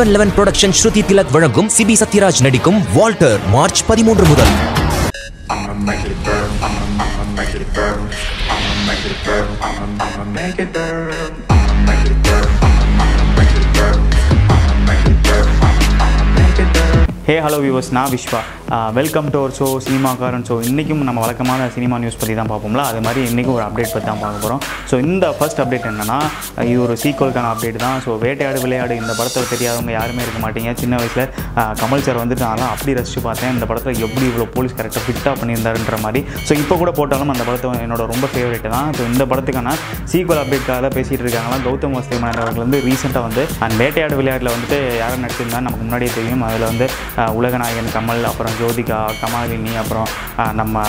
Seven eleven production Shruti Tilak வழங்கும் சிபி சத்யராஜ் நடிக்கும் Walter March பதிமூன்று முதல் ஹே ஹலோ வியூவர்ஸ் நான் Vishwa welcome to our show சினிமாக்காரன் show இன்றைக்கும் நம்ம வழக்கமான சினிமா நியூஸ் பற்றி தான் பார்ப்போம்ல? அது மாதிரி இன்றைக்கும் ஒரு அப்டேட் பற்றி தான் பார்க்க போகிறோம் ஸோ இந்த ஃபர்ஸ்ட் அப்டேட் என்னென்னா இது ஒரு சீக்வலுக்கான அப்டேட் தான். ஸோ வேட்டையாடு விளையாடு இந்த படத்தை தெரியாதவங்க யாருமே இருக்க மாட்டீங்க. சின்ன வயசில் கமல் சார் வந்துட்டு நான் அப்படி ரசித்து பார்த்தேன். இந்த படத்தில் எப்படி இவ்வளோ போலீஸ் கரெக்டாக ஃபிட்டாக பண்ணியிருந்தாருன்ற மாதிரி. ஸோ இப்போ கூட போட்டாலும் அந்த படத்தை என்னோட ரொம்ப ஃபேவரட் தான். ஸோ இந்த படத்துக்கான சீக்வல் அப்டேட்காக பேசிகிட்டு இருக்காங்களா? கௌதம் வாசுதேவன் அவர்கள் வந்து ரீசெண்டாக வந்து அந்த வேட்டையாடு விளையாட்டில் வந்துட்டு யாரும் நடிச்சிருந்தா நமக்கு முன்னாடியே தெரியும். அதில் வந்து உலகநாயகன் கமல் அப்புறம் ஜோதிகா கமாலினி அப்புறம் நம்ம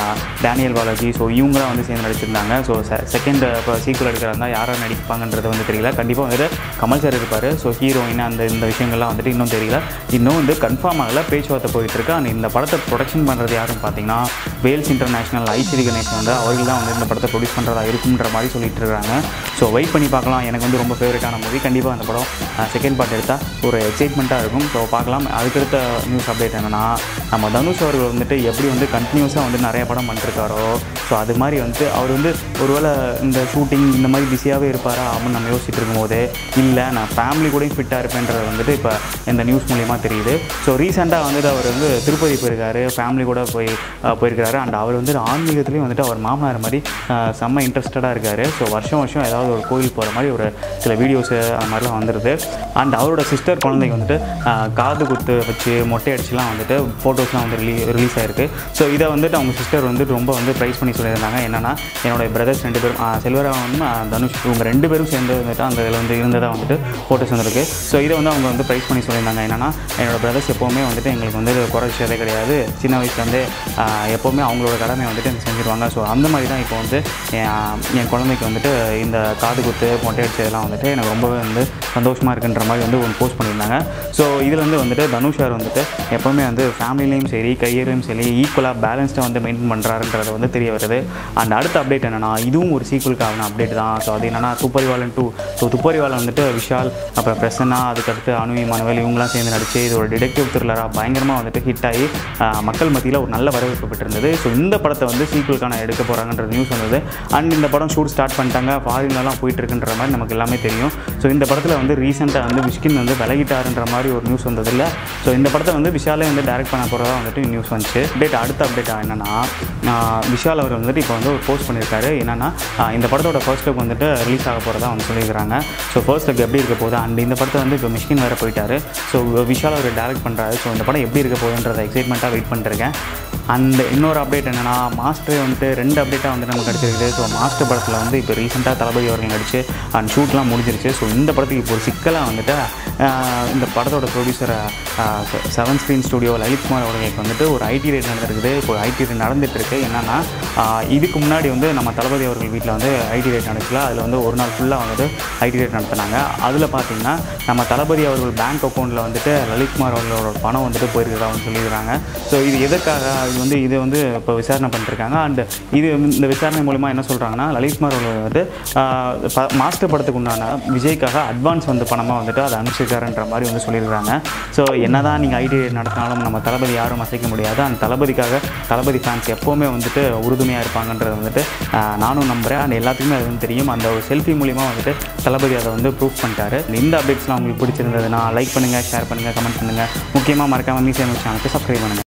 டேனியல் பாலாஜி. ஸோ இவங்களாம் வந்து சேர்ந்து நடிச்சிருந்தாங்க. ஸோ செகண்ட் இப்போ சீக்குவல் எடுக்கிறதா யாரும் நடிப்பாங்கன்றது வந்து தெரியல. கண்டிப்பாக வந்துட்டு கமல் சார் இருப்பார். ஸோ ஹீரோயின் அந்த இந்த விஷயங்கள்லாம் வந்துட்டு இன்னும் தெரியல. இன்னும் வந்து கன்ஃபார்ம் ஆகல. பேச்சுவார்த்தை போயிட்டுருக்கு அண்ட் இந்த படத்தை ப்ரொடக்ஷன் பண்ணுறது யாருன்னு பார்த்தீங்கன்னா வேல்ஸ் இன்டர்நேஷனல் ஐசிடி கணேசன் வந்து அவர்கள் தான் வந்து இந்த படத்தை ப்ரொடியூஸ் பண்ணுறதா இருக்குன்ற மாதிரி சொல்லிட்டு இருக்காங்க. ஸோ வெயிட் பண்ணி பார்க்கலாம். எனக்கு வந்து ரொம்ப ஃபேவரட்டான மூவி கண்டிப்பாக அந்த படம் செகண்ட் பார்ட் எடுத்தால் ஒரு எக்ஸைட்மெண்ட்டாக இருக்கும். ஸோ பார்க்கலாம். அதுக்கடுத்த நியூஸ் அப்டேட் என்னென்னா நம்ம தனுஷ் அவர்கள் வந்துட்டு எப்படி வந்து கண்டினியூஸாக வந்து நிறைய படம் பண்ணிருக்காரோ ஸோ அது மாதிரி வந்து அவர் வந்து ஒருவேளை இந்த ஷூட்டிங் இந்த மாதிரி பிஸியாகவே இருப்பாரா அப்படின்னு நம்ம யோசிச்சுட்டு இருக்கும்போது இல்லை நான் ஃபேமிலி கூடயும் ஃபிட்டாக இருப்பேன்றது வந்துட்டு இப்போ இந்த நியூஸ் மூலியமாக தெரியுது. ஸோ ரீசெண்டாக வந்துட்டு அவர் வந்து திருப்பதி போயிருக்காரு ஃபேமிலி கூட போய் போயிருக்கிறாரு. போயிருக்காரு அண்ட் அவர் வந்து ஆன்மீகத்துலேயும் வந்துட்டு அவர் மாமனார் மாதிரி செம்ம இன்ட்ரெஸ்டடாக இருக்கார். ஸோ வருஷம் வருஷம் ஏதாவது ஒரு கோயில் போகிற மாதிரி ஒரு சில வீடியோஸு அந்த மாதிரிலாம் வந்துடுது அண்ட் அவரோட சிஸ்டர் குழந்தைங்க வந்துட்டு காது குத்து வச்சு மொட்டை அடிச்சுலாம் வந்துட்டு ஃபோட்டோஸ்லாம் வந்து ரிலீ ரிலீஸ் ஆயிருக்கு. ஸோ இதை வந்துட்டு அவங்க சிஸ்டர் வந்துட்டு ரொம்ப வந்து ப்ரைஸ் பண்ணி சொல்லியிருந்தாங்க. என்னென்னா என்னோடய பிரதர்ஸ் ரெண்டு பேரும் அஹ், தனுஷ் இவங்க ரெண்டு பேரும் சேர்ந்து வந்துட்டு அந்த இதில் வந்து இருந்ததாக வந்துட்டு ஃபோட்டோஸ் வந்திருக்கு. ஸோ இதை வந்து அவங்க வந்து ப்ரைஸ் பண்ணி சொல்லியிருந்தாங்க. என்னென்னா என்னோடய பிரதர்ஸ் எப்போவுமே வந்துட்டு எங்களுக்கு வந்து குறை விஷயத்தே கிடையாது. சின்ன வயசுலேருந்து எப்போவுமே அவங்களோட கடமை வந்துட்டு செஞ்சுருவாங்க. ஸோ அந்த மாதிரி தான் இப்போ வந்து என் குழந்தைக்கு வந்துட்டு இந்த காது குத்து மொட்டை அடிச்சதெல்லாம் வந்துட்டு எனக்கு ரொம்பவே வந்து சந்தோஷமாக இருக்குன்ற மாதிரி வந்து ஒன்று போஸ்ட் பண்ணியிருந்தாங்க. ஸோ இதில் வந்து வந்துட்டு தனுஷ் சார் வந்துட்டு எப்போவுமே வந்து ஃபேமிலிலையும் சரி கையர்லையும் சரி ஈக்குவலாக பேலன்ஸ்டாக வந்து மெயின்டைன் பண்ணுறாருன்றது வந்து தெரிய வருது. அண்ட் அடுத்த அப்டேட் என்னென்னா இதுவும் ஒரு சீக்குவலுக்கான அப்டேட் தான். ஸோ அது என்னென்னா துப்பரிவாளன் டூ ஸோ துப்பரிவாளன் வந்துட்டு விஷால் அப்புறம் பிரசன்னா அதுக்கடுத்து அனு இமானுவேல் இவங்களாம் சேர்ந்து நடிச்சு இது ஒரு டிடெக்டிவ் த்ரில்லராக பயங்கரமாக வந்துட்டு ஹிட் ஆகி மக்கள் மத்தியில் ஒரு நல்ல வரவேற்பு பெற்றிருந்தது. ஸோ இந்த படத்தை வந்து சீக்குவலுக்கான எடுக்க போகிறாங்கன்ற நியூஸ் வந்தது. அண்ட் இந்த படம் ஷூட் ஸ்டார்ட் பண்ணிட்டாங்க. ஃபாரின்லலாம் போயிட்டு இருக்குன்ற மாதிரி நமக்கு எல்லாமே தெரியும். ஸோ இந்த படத்தில் வந்து ரீசெண்டாக வந்து விஷ்கின் வந்து விலகிட்டாருன்ற மாதிரி ஒரு நியூஸ் வந்ததில்லை. ஸோ இந்த படத்தை வந்து விஷாலே வந்து டேரக்ட் பண்ண போகிறதா வந்துட்டு நியூஸ் வந்துச்சு. அப்டேட் அடுத்த அப்டேட் என்னென்னா விஷால் அவர் வந்துட்டு இப்போ வந்து ஒரு போஸ்ட் பண்ணியிருக்காரு என்னென்னா இந்த படத்தோட ஃபர்ஸ்ட் லுக் வந்துட்டு ரிலீஸ் ஆக போகிறதா வந்து சொல்லியிருக்காங்க ஸோ ஃபர்ஸ்ட் லுக் எப்படி இருக்க போகுது? அண்ட் இந்த படத்தை வந்து இப்போ மிஷ்கின் வேறு போயிட்டார். ஸோ விஷால் அவர் டேரக்ட் பண்ணுறாரு ஸோ இந்த படம் எப்படி இருக்க போகுதுன்றத எக்ஸைட்மெண்ட்டாக வெயிட் பண்ணிருக்கேன் அண்ட் இன்னொரு அப்டேட் என்னென்னா மாஸ்டர் வந்துட்டு ரெண்டு அப்டேட்டாக வந்து நமக்கு கிடச்சிருக்குது. ஸோ மாஸ்டர் படத்தில் வந்து இப்போ ரீசெண்டாக தளபதி அவர்கள் நடிச்சு அண்ட் ஷூட்லாம் முடிஞ்சிருச்சு. ஸோ இந்த படத்துக்கு இப்போ ஒரு சிக்கலாக வந்துட்டு இந்த படத்தோட producer seven screen studio Lalithkumar அவர்களுக்கு வந்துட்டு ஒரு ஐடி ரேட் நடந்திருக்குது. இப்போ ஐடி ரேட் நடந்துகிட்ருக்கு என்னென்னா என்னன்னா இதுக்கு முன்னாடி வந்து நம்ம தளபதி அவர்கள் வீட்டில் வந்து ஐடி ரேட் நடக்கல அதில் வந்து ஒரு நாள் ஃபுல்லாக வந்துட்டு ஐடி ரேட் நடத்தினாங்க. அதில் பார்த்தீங்கன்னா நம்ம தளபதி அவர்கள் பேங்க் அக்கௌண்ட்டில் வந்துட்டு லலித்குமார் அவர்களோட பணம் வந்துட்டு போயிருக்கிறதா வந்து சொல்லியிருக்காங்க ஸோ இது எதற்காக இது வந்து இது வந்து இப்போ விசாரணை பண்ணிட்டுருக்காங்க. அண்டு இது இந்த விசாரணை மூலிமா என்ன சொல்கிறாங்கன்னா லலித்குமார் அவர்கள் வந்து ப- மாஸ்டர் படத்துக்கு உண்டான விஜய்க்காக அட்வான்ஸ் வந்து பணமாக வந்துட்டு அதை இருக்காருன்ற மாதிரி வந்து சொல்லியிருக்காங்க. ஸோ என்னதான் நீங்கள் ஐடி நடத்தினாலும் நம்ம தளபதி யாரும் அசைக்க முடியாது. அந்த தளபதிக்காக தளபதி ஃபேன்ஸ் எப்போவுமே வந்துட்டு உறுதுமையாக இருப்பாங்கன்றது வந்துட்டு நானும் நம்புகிறேன் அண்ட் எல்லாத்துக்குமே அது வந்து தெரியும். அந்த ஒரு செல்ஃபி மூலிமா வந்துட்டு தளபதி அதை வந்து ப்ரூஃப் பண்ணிட்டாரு. இந்த அப்டேட்ஸ்லாம் உங்களுக்கு பிடிச்சிருந்ததுன்னா லைக் பண்ணுங்கள் ஷேர் பண்ணுங்கள் கமெண்ட் பண்ணுங்கள் முக்கியமாக மறக்காமல் மீசியம் சேனலுக்கு சப்ஸ்கிரைப் பண்ணுங்கள்